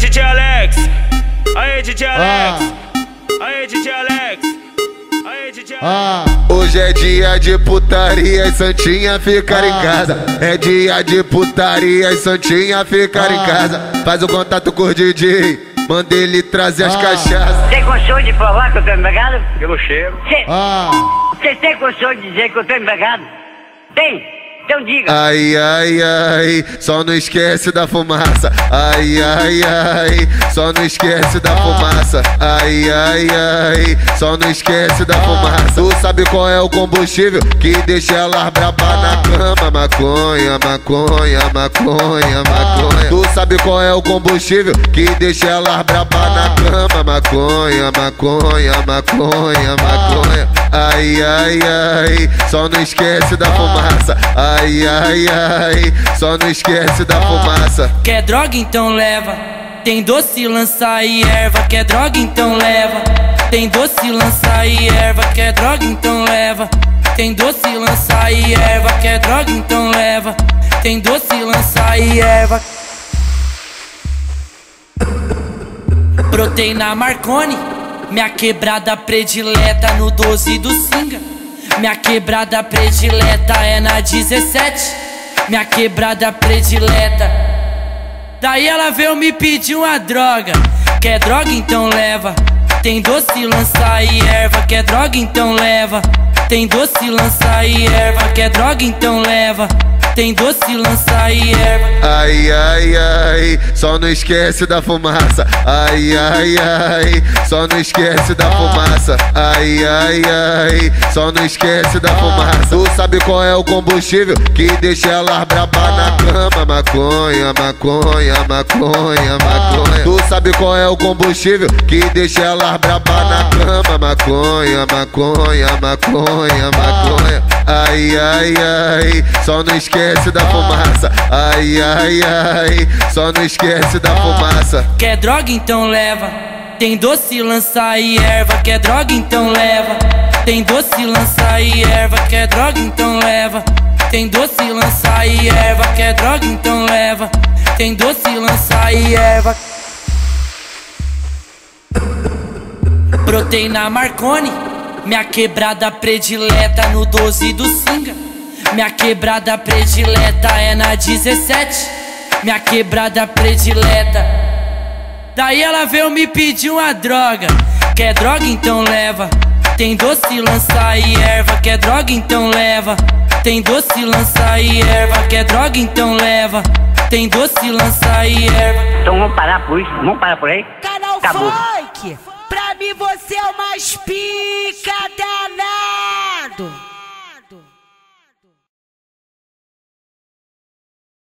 DJ Alex. Aí, DJ Alex. Aí, DJ Alex. Aí, DJ Alex. Ah, Hoje é dia de putaria e Santinha ficar em Ah. casa. É dia de putaria e Santinha ficar em Ah. casa. Faz o contato com o DJ, manda ele trazer as Ah. cachaças. Tem condições de provar que eu tô embriagado? Pelo cheiro. ah, Você tem condições de dizer que eu tô embriagado? Tem? Então diga. Ai, ai, ai, só não esquece da fumaça. Ai, ai, ai, só não esquece da fumaça. Ai, ai, ai, só não esquece da fumaça. Tu sabe qual é o combustível que deixa ela braba na cama? Maconha, maconha, maconha, maconha. Tu sabe qual é o combustível que deixa ela braba na cama? Maconha, maconha, maconha, maconha. Ai, ai, ai, só não esquece da fumaça. Ai, ai, ai, só não esquece da fumaça. Quer droga, então leva. Tem doce, lança e erva. Quer droga, então leva. Tem doce, lança e erva. Quer droga, então leva. Tem doce, lança e erva. Quer droga, então leva. Tem doce, lança e erva. Proteína Marconi, minha quebrada predileta no 12 do Singa. Minha quebrada predileta é na 17. Minha quebrada predileta. Daí ela veio me pedir uma droga. Quer droga, então leva. Tem doce, lança e erva. Quer droga, então leva. Tem doce, lança e erva. Quer droga, então leva. Tem doce, lança e erva. Ai, ai, ai, só não esquece da fumaça. Ai, ai, ai, só não esquece da fumaça. Ai, ai, ai, só não esquece da fumaça. Tu sabe qual é o combustível que deixa ela braba na cama? Maconha, maconha, maconha, maconha. Tu sabe qual é o combustível que deixa ela braba na cama? Maconha, maconha, maconha, maconha. Ai, ai, ai, só não esquece da fumaça. Ai, ai, ai, só não esquece da fumaça. Quer droga, então leva. Tem doce, lança e erva. Quer droga, então leva. Tem doce, lança e erva. Quer droga, então leva. Tem doce, lança e erva. Quer droga, então leva. Tem doce, lança e erva. Proteína Marconi, minha quebrada predileta no 12 do Singa. Minha quebrada predileta é na 17. Minha quebrada predileta. Daí ela veio me pedir uma droga. Quer droga, então leva. Tem doce, lança e erva. Quer droga, então leva. Tem doce, lança e erva. Quer droga, então leva. Tem doce, lança e erva. Então vamos parar por isso? Vamos parar por aí? Canal Acabou. Funk, Pra mim você é o mais pica danado.